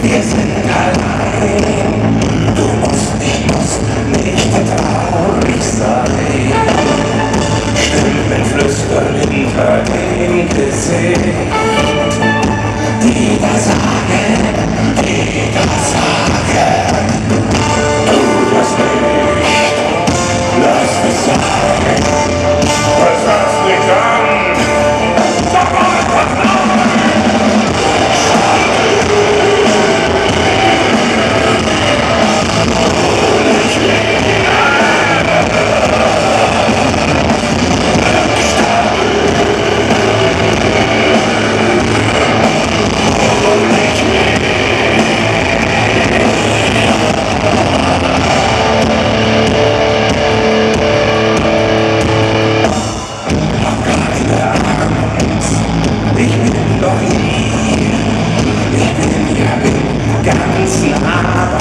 Wir sind allein. Du musst, nicht traurig sein. Stimmen flüstern hinter dem Gesicht. Ich bin doch hier, ich bin ja im ganzen nah.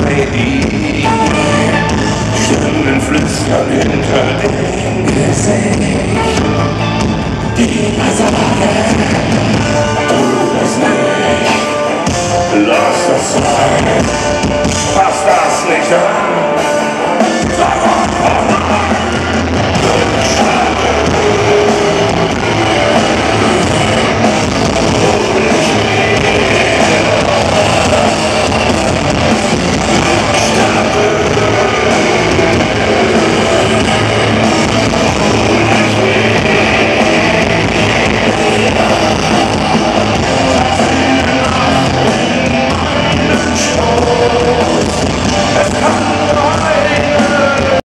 Stimmen flüstern hinter dem Gesicht. Die mir sagen, du bist nicht, lass das sein, fass das nicht an.